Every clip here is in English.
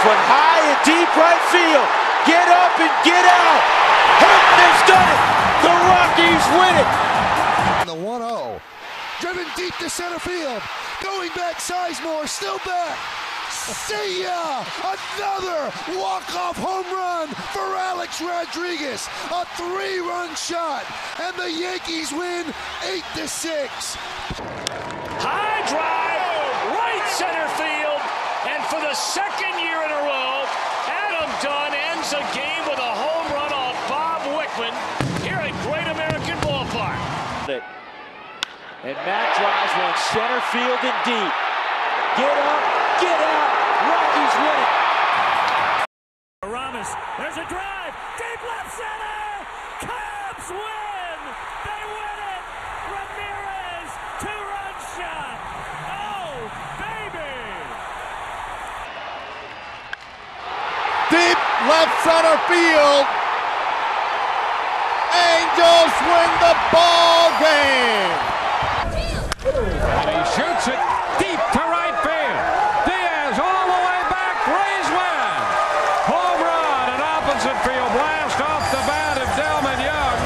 drives one high and deep right field. Get up and get out. Helton has done it. The Rockies win it. The 1-0. Driven deep to center field. Going back Sizemore, still back. See ya! Another walk-off home run for Alex Rodriguez. A three-run shot, and the Yankees win eight to six. High drive, right center field, and for the second year in a row, Adam Dunn ends a game with a home run off Bob Wickman here at Great American Ballpark. And Matt drives one center field and deep. Get up, get out. Rockies win it. There's a drive, deep left center. Cubs win. They win it. Ramirez, two-run shot. Oh, baby. Deep left center field. Angels win the ball game. And he shoots it deep to right field. Diaz all the way back. Rays win. Home run, an opposite field blast off the bat of Delmon Young.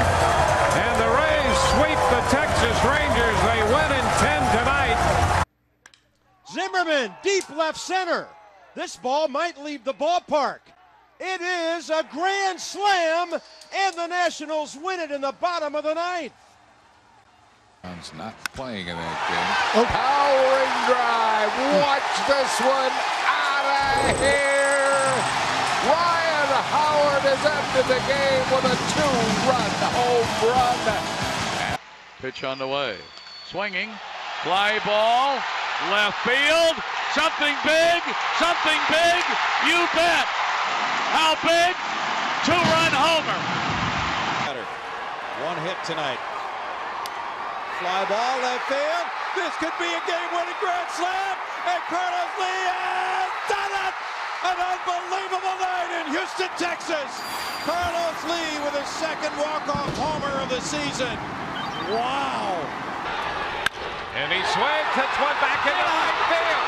And the Rays sweep the Texas Rangers. They win in 10 tonight. Zimmerman, deep left center. This ball might leave the ballpark. It is a grand slam, and the Nationals win it in the bottom of the ninth. Brown's not playing in that game. Powering drive. Watch this one out of here. Ryan Howard has ended the game with a two-run home run. Pitch on the way. Swinging. Fly ball. Left field. Something big. Something big. You bet. How big? Two-run homer. One hit tonight. Fly ball left field. This could be a game-winning grand slam, and Carlos Lee has done it! An unbelievable night in Houston, Texas. Carlos Lee with his second walk-off homer of the season. Wow! And he swings, hits one back into right field.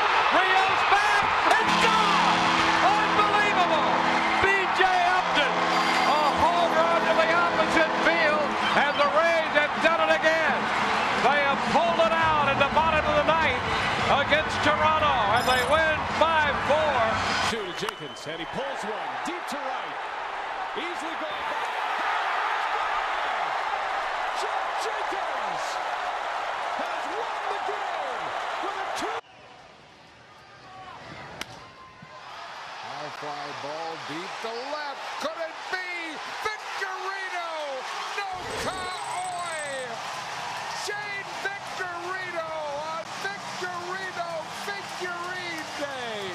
Jenkins, and he pulls one deep to right. Easily going back. Geoff Jenkins has won the game with a two. High fly ball deep to left. Could it be Victorino? No Oi! Shane Victorino on Victorino Figurine Day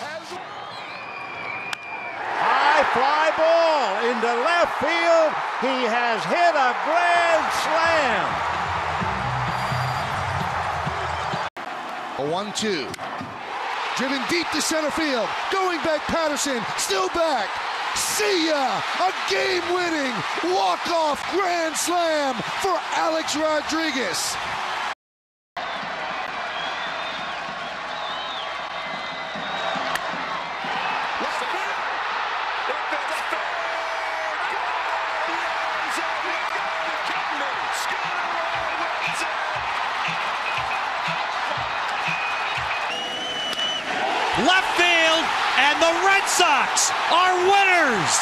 has High fly ball into left field. He has hit a grand slam. A 1-2. Driven deep to center field. Going back Patterson. Still back. See ya! A game-winning walk-off grand slam for Alex Rodriguez. Left field, and the Red Sox are winners.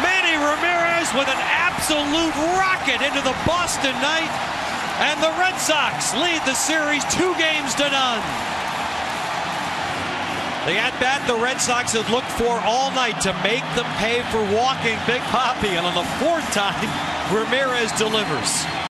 Manny Ramirez with an absolute rocket into the Boston night, and the Red Sox lead the series two games to none. The at bat the Red Sox had looked for all night to make them pay for walking Big Poppy, and on the fourth time, Ramirez delivers.